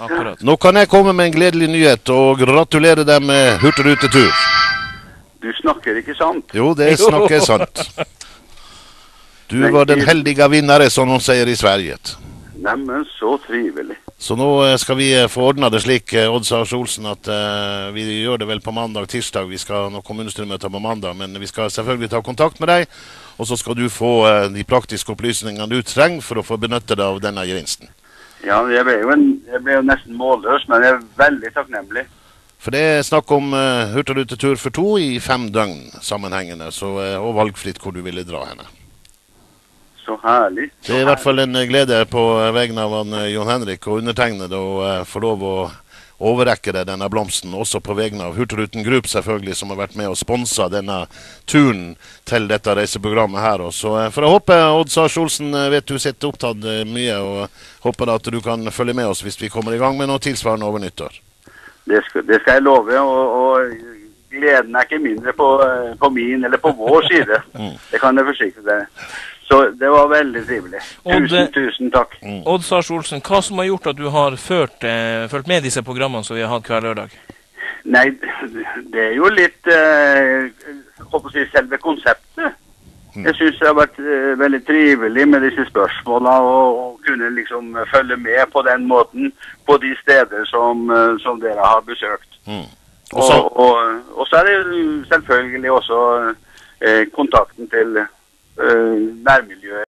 Akkurat. Nå kan jeg komme med en gledelig nyhet og gratulere deg med hurtigrutetur. Du snakker ikke sant? Jo, det snakker sant. Du var den heldige vinnere, som de sier i Sverige. Neimen, så trivelig. Så nå eh, skal vi eh, få ordna det slik, eh, Odd Sars Olsen, at uh, vi gjør det vel på mandag-tirsdag. Vi skal nå kommunestyremøte på mandag, men vi skal selvfølgelig ta kontakt med deg. Og så skal du få uh, de praktiske opplysningene du trenger for å få benytte deg av denne gevinsten. Ja, jeg ble, jo en, jeg ble jo nesten målløs, men jeg er veldig takknemlig. For det er snakk om uh, hurtigrutetur for to i fem døgn sammenhengende, så, uh, og valgfritt hvor du ville dra henne. Så herlig. Det er i hvert fall en eh, glede på eh, vegne av han, eh, Jon Henrik og undertegnede å uh, få lov å overrekke deg denne blomsten, også på vegne av Hurtigruten Group, selvfølgelig, som har vært med og sponsa denne turen til dette reiseprogrammet her. Også. så eh, får jeg håpe, Odd Sars Olsen, eh, vet du sitter opptatt eh, mye, og håper at du kan følge med oss hvis vi kommer i gang med noe tilsvarende over nyttår. Det skal, det skal jeg love, og, og gleden er ikke mindre på, på min eller på vår side. Det kan jeg forsikre deg. Det var veldig trivelig. Odd, Tusen, tusen takk. Odd Sars Olsen, hva som har gjort at du har ført, eh, ført med disse programmene som vi har hatt hver lørdag? Nei, det er jo litt eh, håper å si, selve konseptet. Jeg syns det har vært eh, veldig trivelig med disse spørsmåla og, og kunne liksom følge med på den måten på de steder som, eh, som dere har besøkt. Mm. Og og, og så er det selvfølgelig også eh, kontakten til eh, nærmiljøet